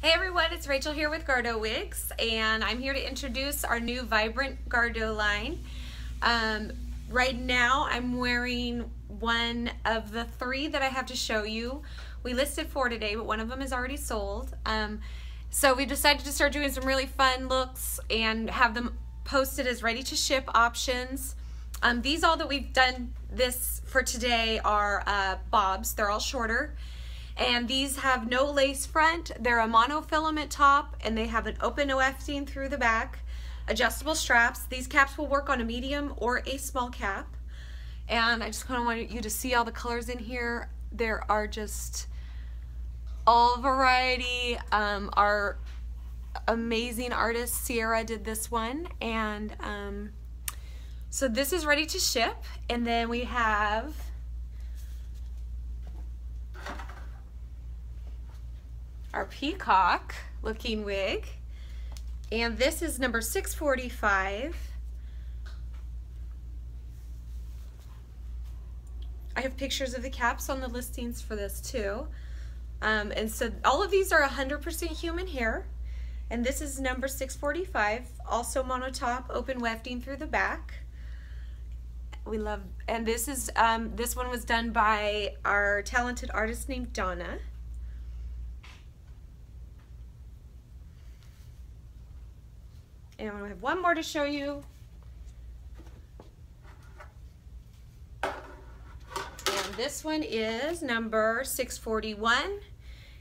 Hey everyone, it's Rachel here with Gardeaux Wigs, and I'm here to introduce our new Vibrant Gardeaux line. Um, right now, I'm wearing one of the three that I have to show you. We listed four today, but one of them is already sold. Um, so we decided to start doing some really fun looks and have them posted as ready to ship options. Um, these all that we've done this for today are uh, bobs. They're all shorter and these have no lace front. They're a monofilament top and they have an open wefting through the back, adjustable straps. These caps will work on a medium or a small cap. And I just kind of want you to see all the colors in here. There are just all variety. Um, our amazing artist Sierra did this one and um, so this is ready to ship and then we have our peacock looking wig. And this is number 645. I have pictures of the caps on the listings for this too. Um, and so all of these are 100% human hair. And this is number 645, also monotop, open wefting through the back. We love, and this is, um, this one was done by our talented artist named Donna. And I have one more to show you. And this one is number 641.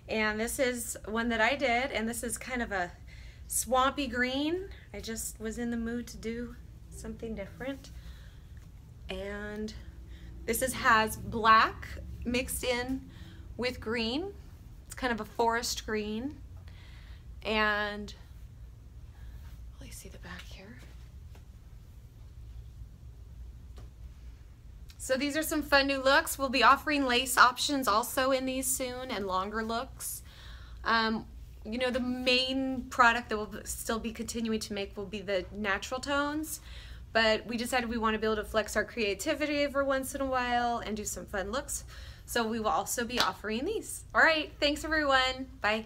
And this is one that I did, and this is kind of a swampy green. I just was in the mood to do something different. And this is, has black mixed in with green. It's kind of a forest green. And see the back here. So these are some fun new looks. We'll be offering lace options also in these soon and longer looks. Um, you know, the main product that we'll still be continuing to make will be the natural tones, but we decided we want to be able to flex our creativity every once in a while and do some fun looks. So we will also be offering these. All right, thanks everyone. Bye.